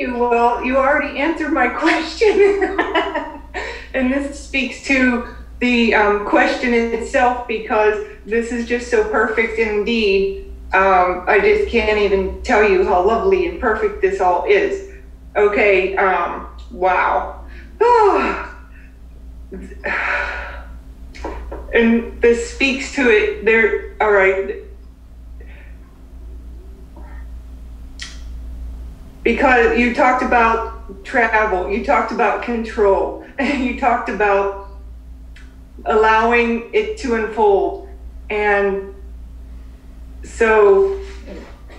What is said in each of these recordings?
you. Well, you already answered my question. and this speaks to the um, question itself because this is just so perfect indeed. Um, I just can't even tell you how lovely and perfect this all is. Okay, um, wow. and this speaks to it. There, all right. Because you talked about travel, you talked about control, and you talked about allowing it to unfold. And so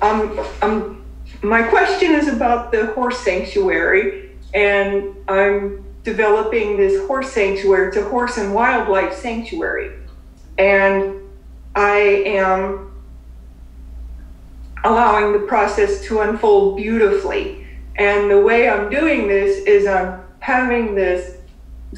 um, um, my question is about the horse sanctuary, and I'm developing this horse sanctuary. It's a horse and wildlife sanctuary. And I am allowing the process to unfold beautifully. And the way I'm doing this is I'm having this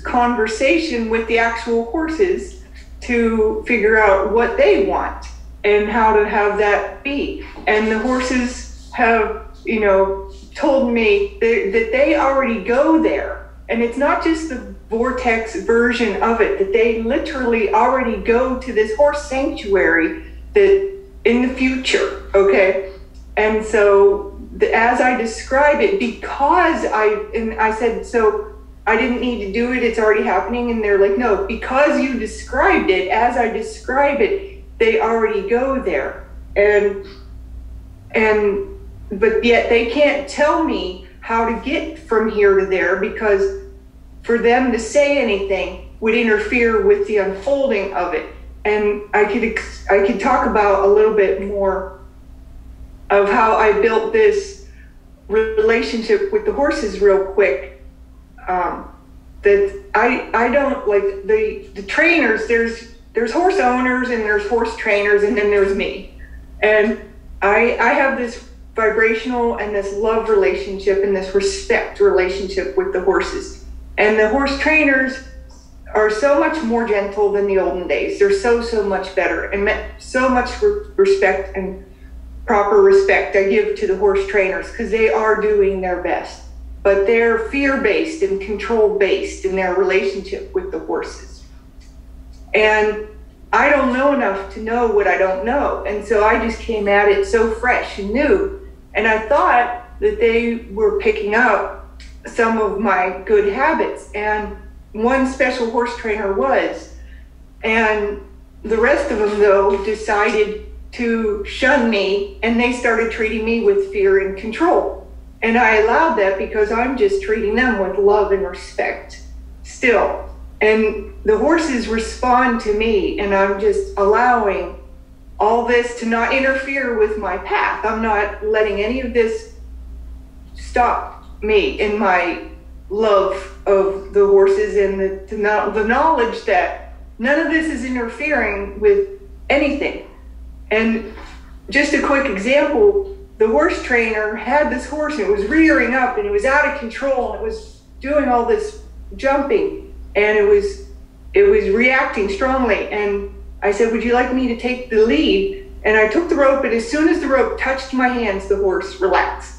conversation with the actual horses to figure out what they want and how to have that be. And the horses have, you know, told me that, that they already go there. And it's not just the vortex version of it, that they literally already go to this horse sanctuary that in the future, okay? And so the, as I describe it, because I, and I said, so I didn't need to do it, it's already happening. And they're like, no, because you described it, as I describe it, they already go there. And, and, but yet they can't tell me how to get from here to there because for them to say anything would interfere with the unfolding of it. And I could, I could talk about a little bit more of how I built this relationship with the horses real quick um, that I I don't like the the trainers. There's there's horse owners and there's horse trainers and then there's me, and I I have this vibrational and this love relationship and this respect relationship with the horses, and the horse trainers are so much more gentle than the olden days. They're so so much better and so much respect and proper respect I give to the horse trainers because they are doing their best but they're fear based and control based in their relationship with the horses. And I don't know enough to know what I don't know. And so I just came at it so fresh and new. And I thought that they were picking up some of my good habits. And one special horse trainer was. And the rest of them, though, decided to shun me and they started treating me with fear and control. And I allowed that because I'm just treating them with love and respect still. And the horses respond to me, and I'm just allowing all this to not interfere with my path. I'm not letting any of this stop me in my love of the horses and the, the knowledge that none of this is interfering with anything. And just a quick example the horse trainer had this horse and it was rearing up and it was out of control and it was doing all this jumping and it was it was reacting strongly and I said, "Would you like me to take the lead?" And I took the rope and as soon as the rope touched my hands, the horse relaxed.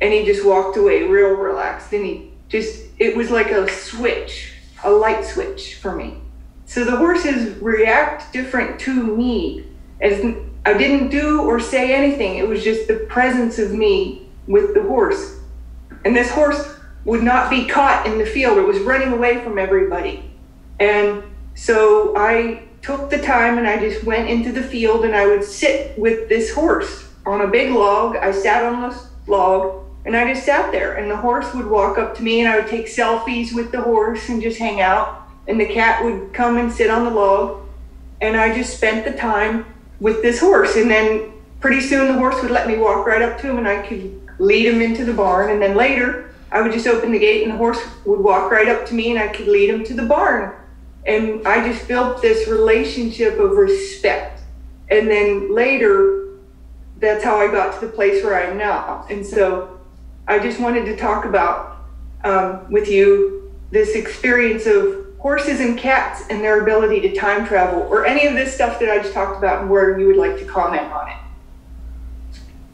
And he just walked away real relaxed and he just it was like a switch, a light switch for me. So the horses react different to me as I didn't do or say anything. It was just the presence of me with the horse. And this horse would not be caught in the field. It was running away from everybody. And so I took the time and I just went into the field and I would sit with this horse on a big log. I sat on this log and I just sat there and the horse would walk up to me and I would take selfies with the horse and just hang out. And the cat would come and sit on the log. And I just spent the time with this horse. And then pretty soon the horse would let me walk right up to him and I could lead him into the barn. And then later I would just open the gate and the horse would walk right up to me and I could lead him to the barn. And I just built this relationship of respect. And then later, that's how I got to the place where I am now. And so I just wanted to talk about um, with you this experience of horses and cats and their ability to time travel, or any of this stuff that I just talked about, and where you would like to comment on it.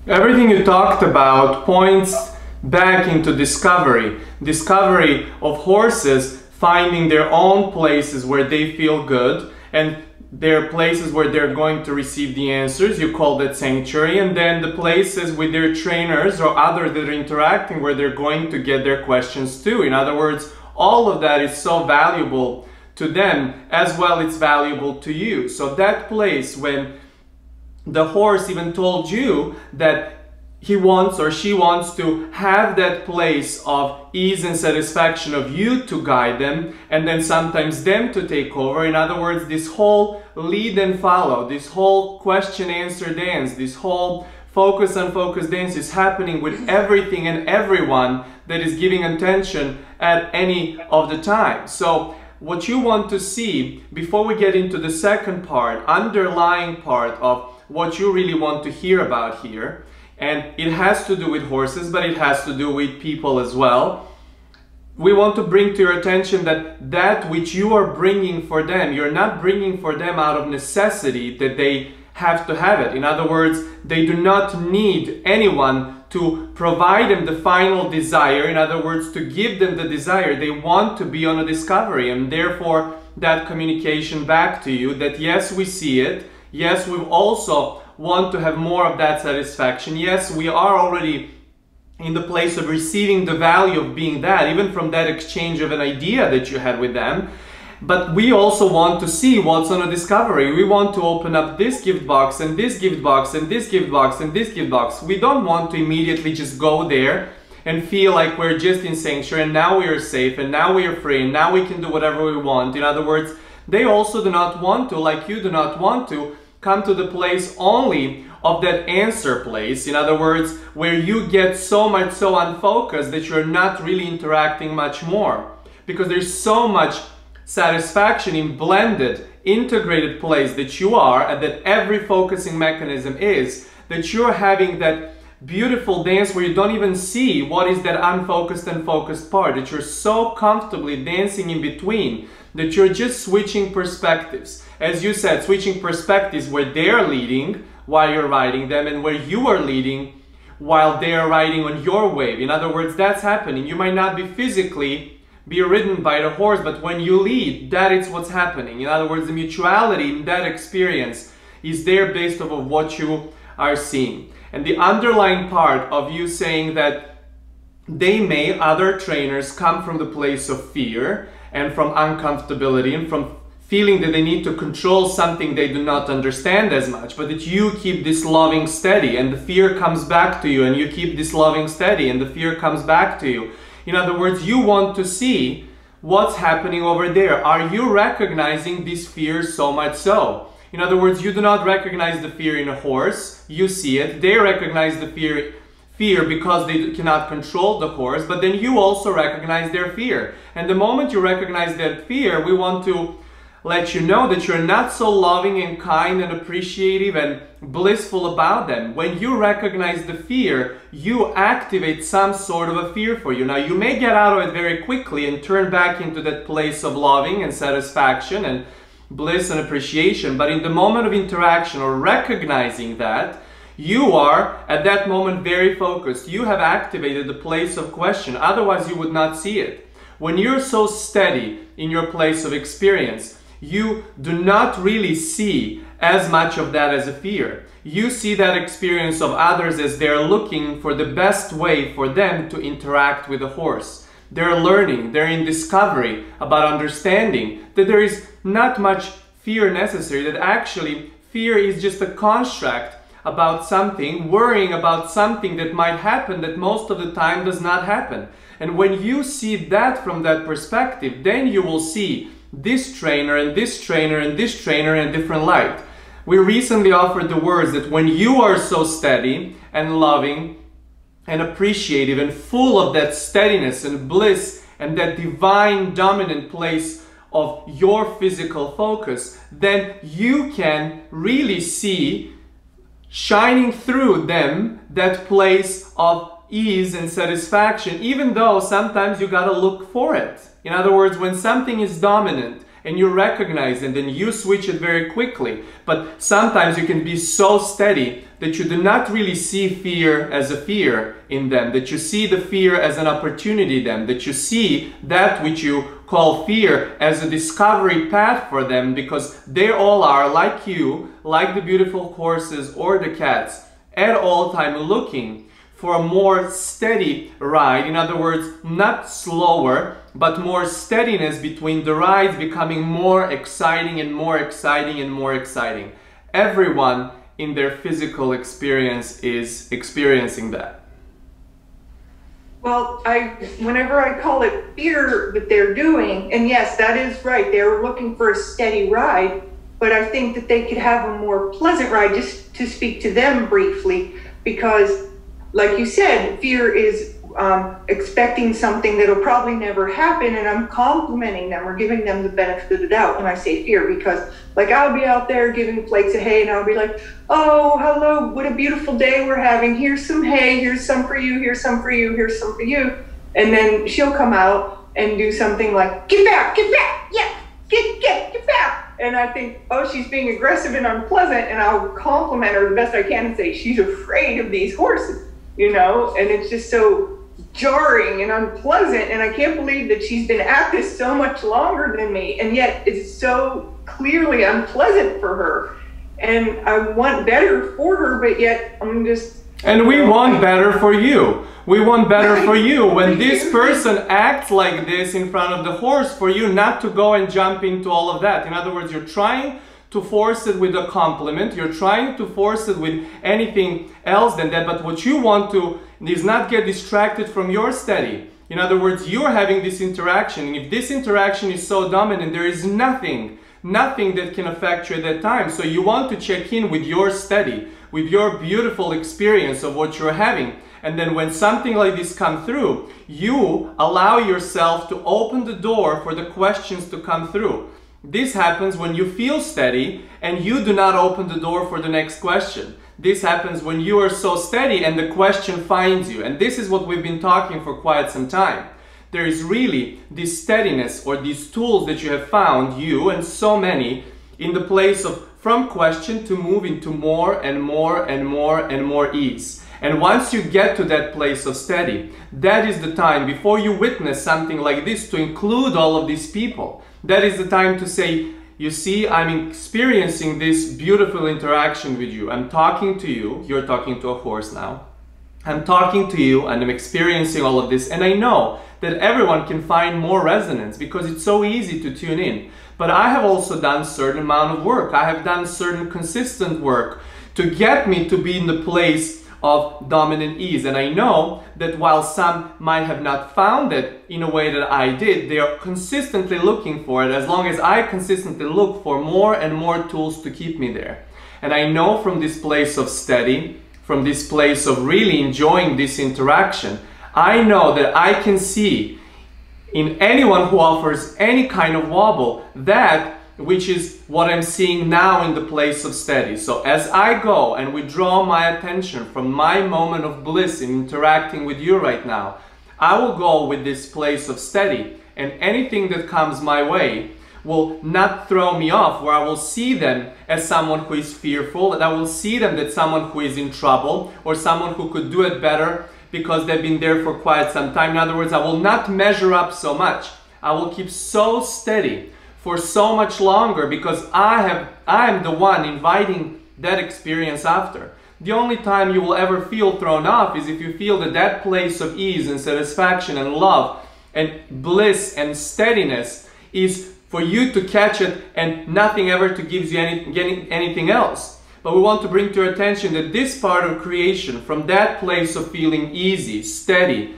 Everything you talked about points back into discovery. Discovery of horses finding their own places where they feel good and there are places where they're going to receive the answers, you call that sanctuary, and then the places with their trainers or others that are interacting where they're going to get their questions too. In other words, all of that is so valuable to them as well it's valuable to you. So that place when the horse even told you that he wants or she wants to have that place of ease and satisfaction of you to guide them and then sometimes them to take over. In other words, this whole lead and follow, this whole question answer dance, this whole focus and focus dance is happening with everything and everyone that is giving attention at any of the time. So what you want to see before we get into the second part, underlying part of what you really want to hear about here, and it has to do with horses, but it has to do with people as well. We want to bring to your attention that that which you are bringing for them, you're not bringing for them out of necessity that they have to have it. In other words, they do not need anyone to provide them the final desire. In other words, to give them the desire. They want to be on a discovery and therefore that communication back to you that yes, we see it. Yes, we also want to have more of that satisfaction. Yes, we are already in the place of receiving the value of being that, even from that exchange of an idea that you had with them. But we also want to see what's on a discovery. We want to open up this gift box and this gift box and this gift box and this gift box. We don't want to immediately just go there and feel like we're just in sanctuary and now we are safe and now we are free and now we can do whatever we want. In other words, they also do not want to, like you do not want to, come to the place only of that answer place. In other words, where you get so much so unfocused that you're not really interacting much more. Because there's so much satisfaction in blended, integrated place that you are and that every focusing mechanism is, that you're having that beautiful dance where you don't even see what is that unfocused and focused part, that you're so comfortably dancing in between, that you're just switching perspectives as you said, switching perspectives where they're leading while you're riding them and where you are leading while they're riding on your wave. In other words, that's happening. You might not be physically be ridden by the horse, but when you lead, that is what's happening. In other words, the mutuality in that experience is there based off of what you are seeing. And the underlying part of you saying that they may, other trainers, come from the place of fear and from uncomfortability and from feeling that they need to control something they do not understand as much, but that you keep this loving steady and the fear comes back to you and you keep this loving steady and the fear comes back to you. In other words, you want to see what's happening over there. Are you recognizing this fear so much so? In other words, you do not recognize the fear in a horse, you see it. They recognize the fear fear because they cannot control the horse, but then you also recognize their fear. And the moment you recognize that fear, we want to let you know that you're not so loving and kind and appreciative and blissful about them. When you recognize the fear, you activate some sort of a fear for you. Now, you may get out of it very quickly and turn back into that place of loving and satisfaction and bliss and appreciation, but in the moment of interaction or recognizing that, you are at that moment very focused. You have activated the place of question, otherwise, you would not see it. When you're so steady in your place of experience, you do not really see as much of that as a fear. You see that experience of others as they're looking for the best way for them to interact with a horse. They're learning, they're in discovery about understanding that there is not much fear necessary, that actually fear is just a construct about something, worrying about something that might happen that most of the time does not happen. And when you see that from that perspective, then you will see this trainer and this trainer and this trainer in a different light. We recently offered the words that when you are so steady and loving and appreciative and full of that steadiness and bliss and that divine dominant place of your physical focus, then you can really see shining through them that place of ease and satisfaction, even though sometimes you gotta look for it. In other words, when something is dominant and you recognize and then you switch it very quickly. But sometimes you can be so steady that you do not really see fear as a fear in them, that you see the fear as an opportunity in them, that you see that which you call fear as a discovery path for them because they all are like you, like the beautiful horses or the cats, at all time looking for a more steady ride. In other words, not slower, but more steadiness between the rides becoming more exciting and more exciting and more exciting. Everyone in their physical experience is experiencing that. Well, I whenever I call it fear that they're doing, and yes, that is right. They're looking for a steady ride, but I think that they could have a more pleasant ride. Just to speak to them briefly, because like you said, fear is um, expecting something that'll probably never happen, and I'm complimenting them or giving them the benefit of the doubt when I say fear, because like I'll be out there giving flakes of hay, and I'll be like, "Oh, hello, what a beautiful day we're having. Here's some hay. Here's some for you. Here's some for you. Here's some for you." And then she'll come out and do something like, "Get back! Get back! Yeah, get get get back!" And I think, "Oh, she's being aggressive and unpleasant," and I'll compliment her the best I can and say, "She's afraid of these horses." You know, and it's just so jarring and unpleasant. And I can't believe that she's been at this so much longer than me, and yet it's so clearly unpleasant for her. And I want better for her, but yet I'm just. And we want better for you. We want better for you. When this person acts like this in front of the horse, for you not to go and jump into all of that. In other words, you're trying to force it with a compliment. You're trying to force it with anything else than that. But what you want to is not get distracted from your study. In other words, you're having this interaction. And if this interaction is so dominant, there is nothing, nothing that can affect you at that time. So you want to check in with your study, with your beautiful experience of what you're having. And then when something like this come through, you allow yourself to open the door for the questions to come through. This happens when you feel steady and you do not open the door for the next question. This happens when you are so steady and the question finds you. And this is what we've been talking for quite some time. There is really this steadiness or these tools that you have found, you and so many, in the place of from question to move into more and more and more and more ease. And once you get to that place of steady, that is the time before you witness something like this to include all of these people that is the time to say, you see, I'm experiencing this beautiful interaction with you. I'm talking to you. You're talking to a horse now. I'm talking to you and I'm experiencing all of this. And I know that everyone can find more resonance because it's so easy to tune in. But I have also done certain amount of work. I have done certain consistent work to get me to be in the place of dominant ease. And I know that while some might have not found it in a way that I did, they are consistently looking for it as long as I consistently look for more and more tools to keep me there. And I know from this place of study, from this place of really enjoying this interaction, I know that I can see in anyone who offers any kind of wobble that which is what I'm seeing now in the place of steady. So as I go and withdraw my attention from my moment of bliss in interacting with you right now, I will go with this place of steady and anything that comes my way will not throw me off where I will see them as someone who is fearful and I will see them as someone who is in trouble or someone who could do it better because they've been there for quite some time. In other words, I will not measure up so much. I will keep so steady for so much longer because I have I am the one inviting that experience after. The only time you will ever feel thrown off is if you feel that that place of ease and satisfaction and love and bliss and steadiness is for you to catch it and nothing ever to give you any, anything else. But we want to bring to your attention that this part of creation, from that place of feeling easy, steady,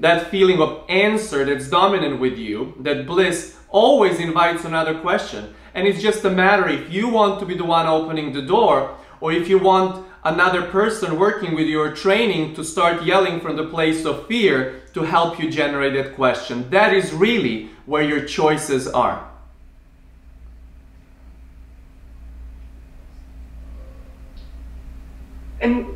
that feeling of answer that's dominant with you, that bliss, always invites another question. And it's just a matter if you want to be the one opening the door or if you want another person working with your training to start yelling from the place of fear to help you generate that question. That is really where your choices are. And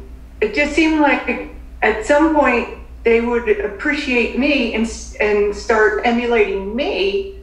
it just seemed like at some point they would appreciate me and, and start emulating me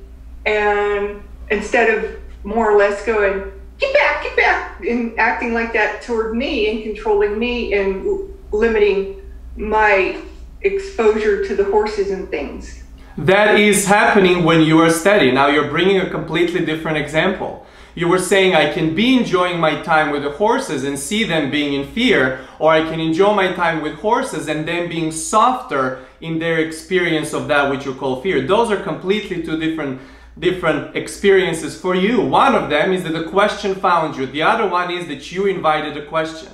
and instead of more or less going, get back, get back, and acting like that toward me and controlling me and limiting my exposure to the horses and things. That is happening when you are steady. Now you're bringing a completely different example. You were saying I can be enjoying my time with the horses and see them being in fear, or I can enjoy my time with horses and them being softer in their experience of that which you call fear. Those are completely two different different experiences for you. One of them is that the question found you. The other one is that you invited a question.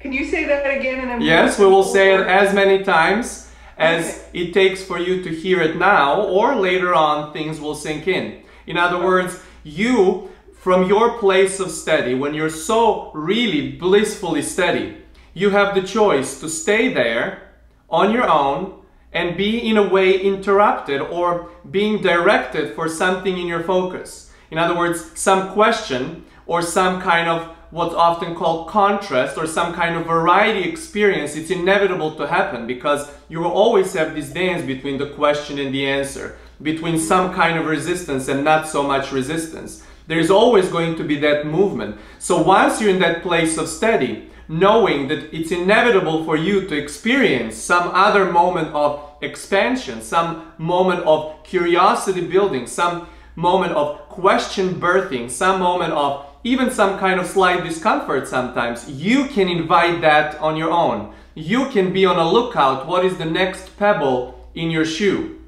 Can you say that again? yes, we will say it as many times as okay. it takes for you to hear it now or later on things will sink in. In other words, you from your place of steady, when you're so really blissfully steady, you have the choice to stay there on your own and be in a way interrupted or being directed for something in your focus. In other words, some question or some kind of what's often called contrast or some kind of variety experience, it's inevitable to happen because you will always have this dance between the question and the answer, between some kind of resistance and not so much resistance. There's always going to be that movement. So once you're in that place of steady, knowing that it's inevitable for you to experience some other moment of expansion, some moment of curiosity building, some moment of question birthing, some moment of even some kind of slight discomfort sometimes, you can invite that on your own. You can be on a lookout what is the next pebble in your shoe.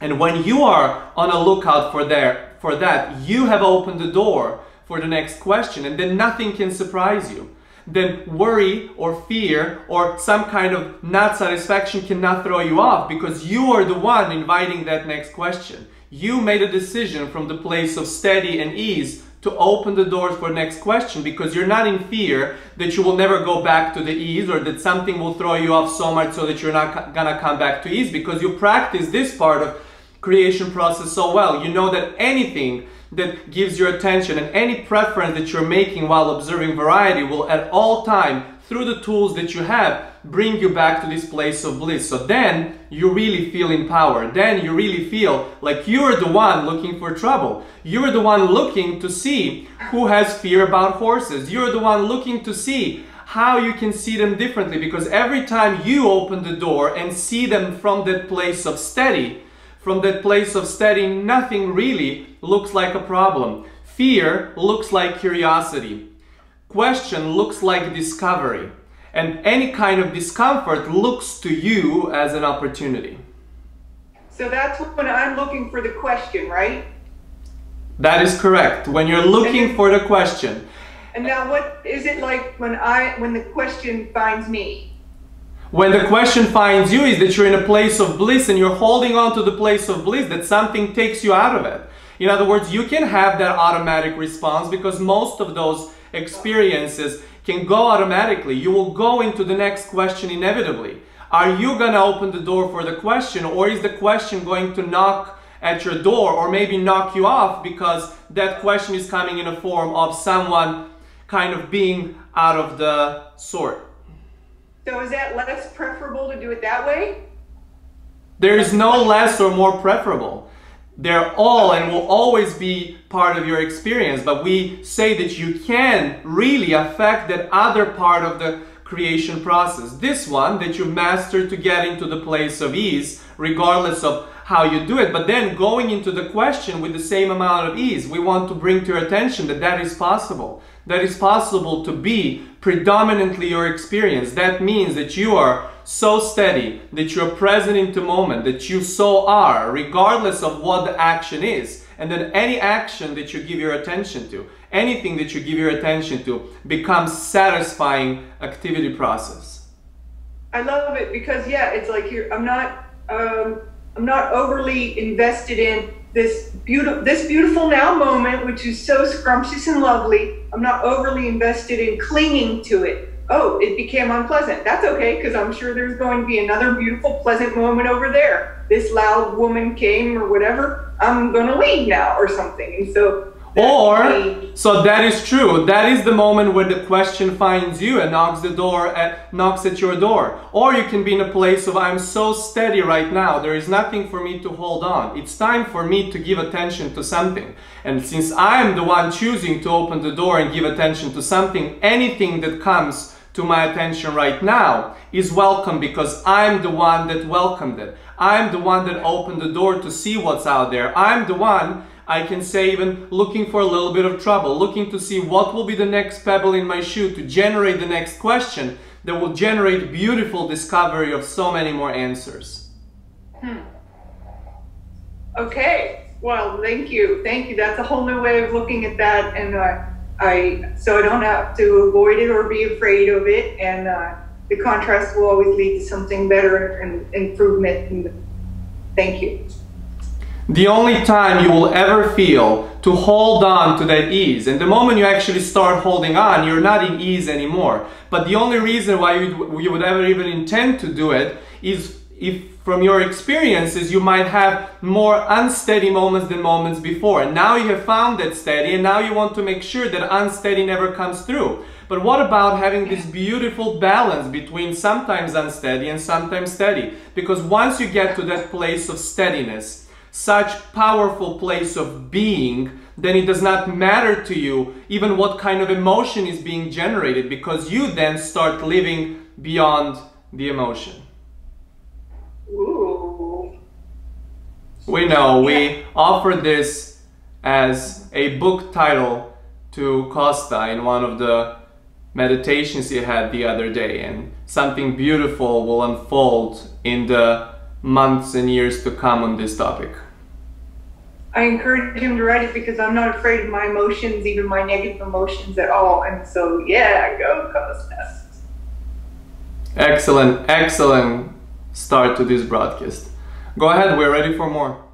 And when you are on a lookout for there for that, you have opened the door for the next question and then nothing can surprise you then worry or fear or some kind of not satisfaction cannot throw you off because you are the one inviting that next question. You made a decision from the place of steady and ease to open the doors for next question because you're not in fear that you will never go back to the ease or that something will throw you off so much so that you're not gonna come back to ease because you practice this part of creation process so well. You know that anything that gives your attention and any preference that you're making while observing variety will at all time through the tools that you have bring you back to this place of bliss. So then you really feel empowered. Then you really feel like you're the one looking for trouble. You're the one looking to see who has fear about horses. You're the one looking to see how you can see them differently because every time you open the door and see them from that place of steady from that place of steady, nothing really looks like a problem. Fear looks like curiosity. Question looks like discovery. And any kind of discomfort looks to you as an opportunity. So that's when I'm looking for the question, right? That is correct. When you're looking for the question. And now what is it like when I when the question finds me? When the question finds you is that you're in a place of bliss and you're holding on to the place of bliss, that something takes you out of it. In other words, you can have that automatic response because most of those experiences can go automatically. You will go into the next question inevitably. Are you going to open the door for the question or is the question going to knock at your door or maybe knock you off because that question is coming in a form of someone kind of being out of the sort? So is that less preferable to do it that way? There is no less or more preferable. They're all and will always be part of your experience, but we say that you can really affect that other part of the creation process. This one that you master to get into the place of ease, regardless of how you do it, but then going into the question with the same amount of ease. We want to bring to your attention that that is possible. That is possible to be predominantly your experience. That means that you are so steady, that you're present into moment, that you so are, regardless of what the action is. And then any action that you give your attention to, anything that you give your attention to becomes satisfying activity process. I love it because yeah, it's like you're, I'm not, um, I'm not overly invested in this beautiful this beautiful now moment which is so scrumptious and lovely i'm not overly invested in clinging to it. Oh it became unpleasant. That's okay because i'm sure there's going to be another beautiful pleasant moment over there. This loud woman came or whatever. I'm going to leave now or something. And so Or, so that is true. That is the moment where the question finds you and knocks the door at, knocks at your door. Or you can be in a place of I'm so steady right now. There is nothing for me to hold on. It's time for me to give attention to something. And since I am the one choosing to open the door and give attention to something, anything that comes to my attention right now is welcome because I'm the one that welcomed it. I'm the one that opened the door to see what's out there. I'm the one I can say even looking for a little bit of trouble, looking to see what will be the next pebble in my shoe to generate the next question that will generate beautiful discovery of so many more answers. Hmm. Okay, well, thank you, thank you. That's a whole new way of looking at that, and uh, I so I don't have to avoid it or be afraid of it, and uh, the contrast will always lead to something better and improvement. Thank you. The only time you will ever feel to hold on to that ease, and the moment you actually start holding on, you're not in ease anymore. But the only reason why you, would ever even intend to do it is if from your experiences you might have more unsteady moments than moments before. And now you have found that steady and now you want to make sure that unsteady never comes through. But what about having this beautiful balance between sometimes unsteady and sometimes steady? Because once you get to that place of steadiness, such powerful place of being, then it does not matter to you even what kind of emotion is being generated because you then start living beyond the emotion. Ooh. We know we offered this as a book title to Kosta in one of the meditations he had the other day and something beautiful will unfold in the months and years to come on this topic. I encourage him to write it because I'm not afraid of my emotions, even my negative emotions at all. And so, yeah, go Kosta. Excellent, excellent start to this broadcast. Go ahead, we're ready for more.